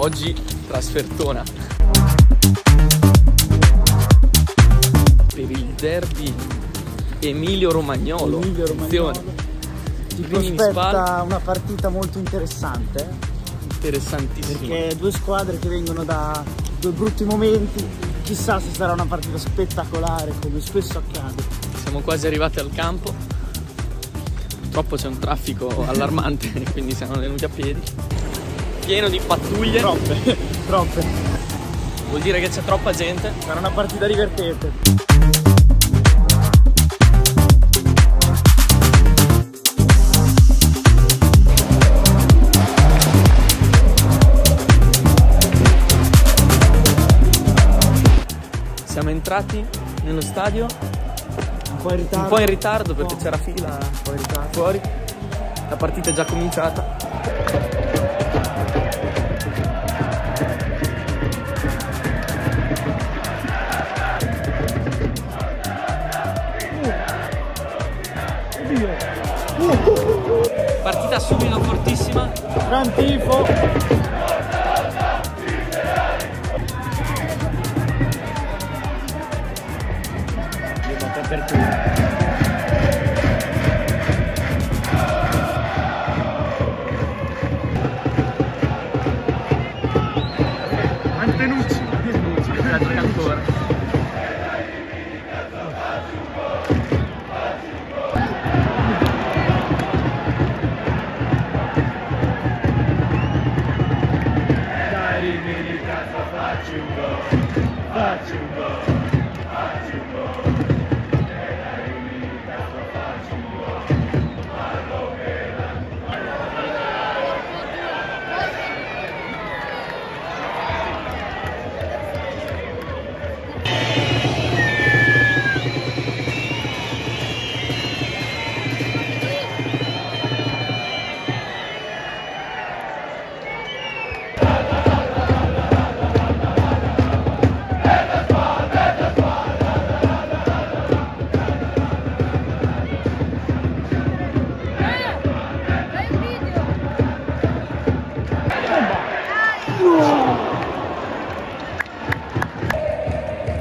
Oggi trasfertona. Per il derby Emilio Romagnolo. Emilio. Romagnolo. Ti prospetta una partita molto interessante Interessantissimo. perché due squadre che vengono da due brutti momenti chissà se sarà una partita spettacolare come spesso accade Siamo quasi arrivati al campo. Purtroppo c'è un traffico allarmante, quindi siamo venuti a piedi. Pieno di pattuglie. troppe troppe Vuol dire che c'è troppa gente. sarà una partita divertente Siamo entrati nello stadio un po' in ritardo po' in ritardo perché c'era fila un po' in ritardo fuori. La partita è già cominciata. Partita subito fortissima. gran tifo Mantenucci. Gol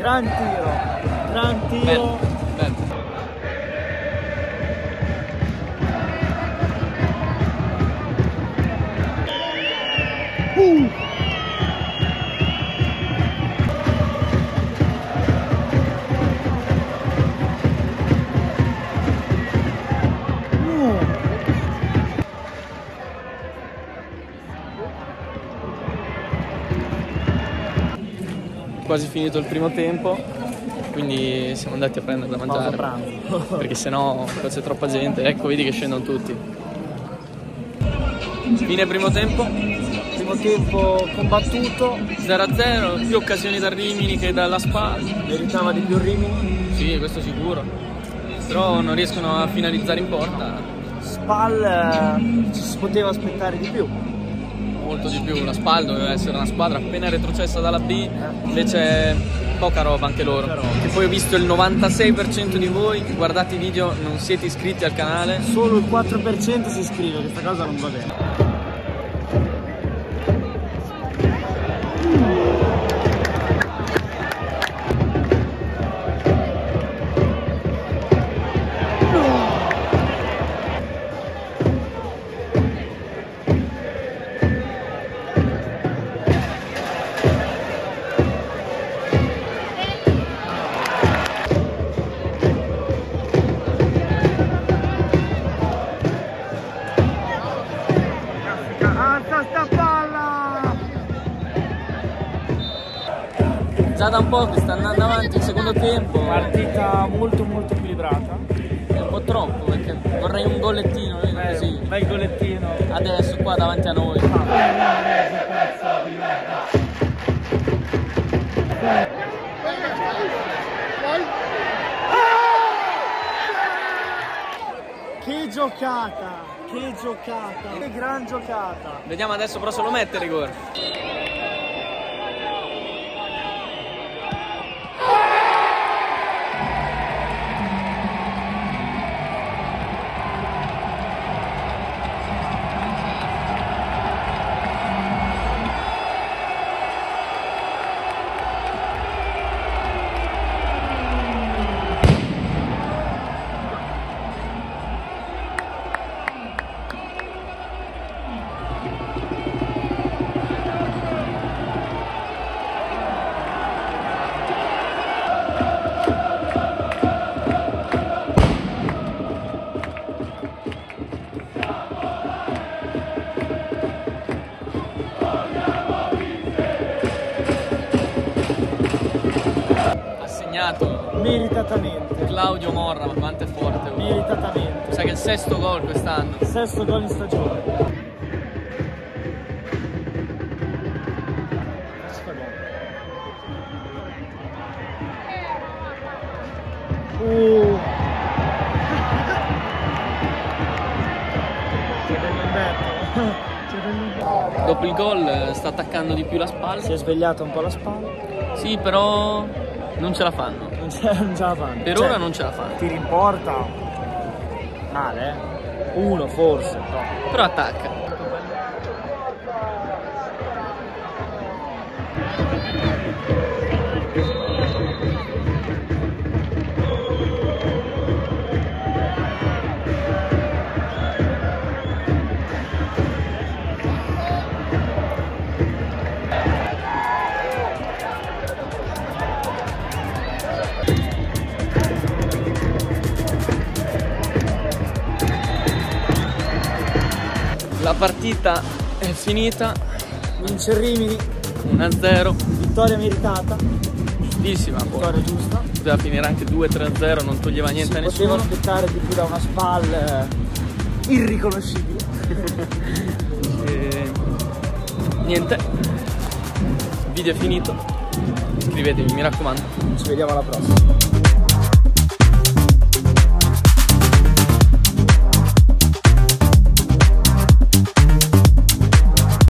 gran tiro gran tiro Bello, bello. Quasi finito il primo tempo, quindi siamo andati a prendere da mangiare. pranzo Perché sennò qua c'è troppa gente. Ecco, vedi che scendono tutti. Fine primo tempo, primo tempo combattuto 0-0, più occasioni da Rimini che dalla Spa. meritava di più Rimini Sì, questo sicuro. Però non riescono a finalizzare in porta. Spal eh, ci si poteva aspettare di più Molto di più. La Spal doveva essere una squadra appena retrocessa dalla B. Invece poca roba anche loro. Che poi ho visto il 96% di voi che guardate i video non siete iscritti al canale. solo il 4% si iscrive questa cosa non va bene Già da un po' che sta andando avanti il secondo tempo. partita molto molto equilibrata È un po' troppo perché vorrei un gollettino, vedi, Beh, così. un bel gollettino Adesso qua davanti a noi. che giocata che giocata che gran giocata Vediamo adesso però se lo mette rigore. Meritatamente. Claudio Morra, ma quanto è forte. oh. Meritatamente. Sa che è il sesto gol quest'anno. Sesto gol in stagione. Uh. Dopo il gol eh, sta attaccando di più la spalla. Si è svegliato un po' la spalla. Sì, però non ce la fanno. Non ce, non ce la fanno. Per Cioè, ora non ce la fanno. Tiri in porta. Male, eh? Uno forse. no. Però attacca. La partita è finita Vince Rimini, 1-0. vittoria meritata, Giustissima. poi. vittoria giusta. Poteva finire anche 2-3-0, non toglieva niente a si poteva nessuno. aspettare di più da una spal eh, irriconoscibile. E... Niente. Il video è finito. Iscrivetevi, mi raccomando. Ci vediamo alla prossima.